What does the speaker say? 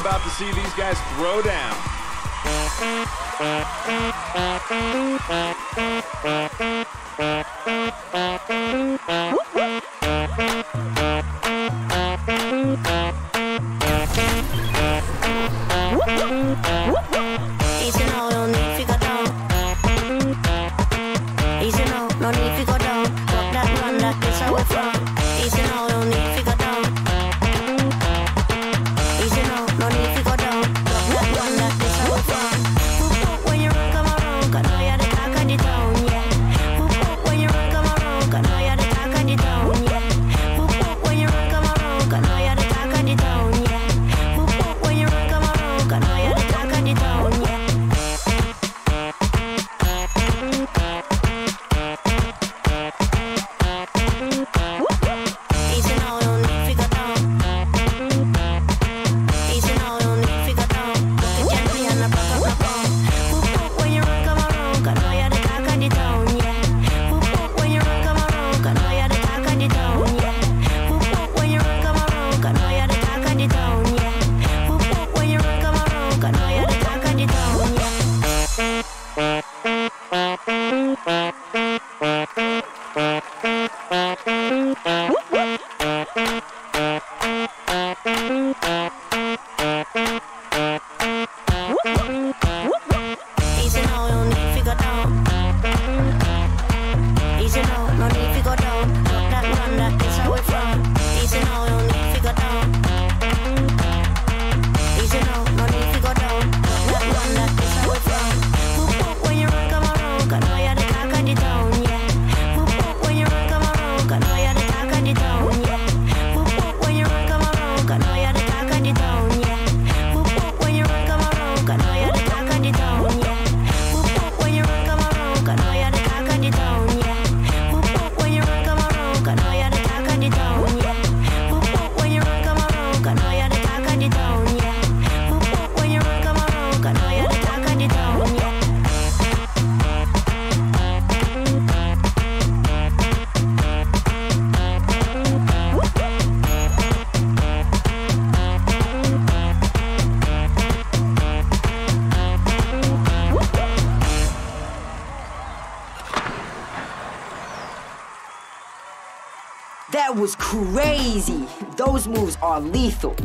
about to see these guys throw down. Whoop, whoop. That was crazy. Those moves are lethal.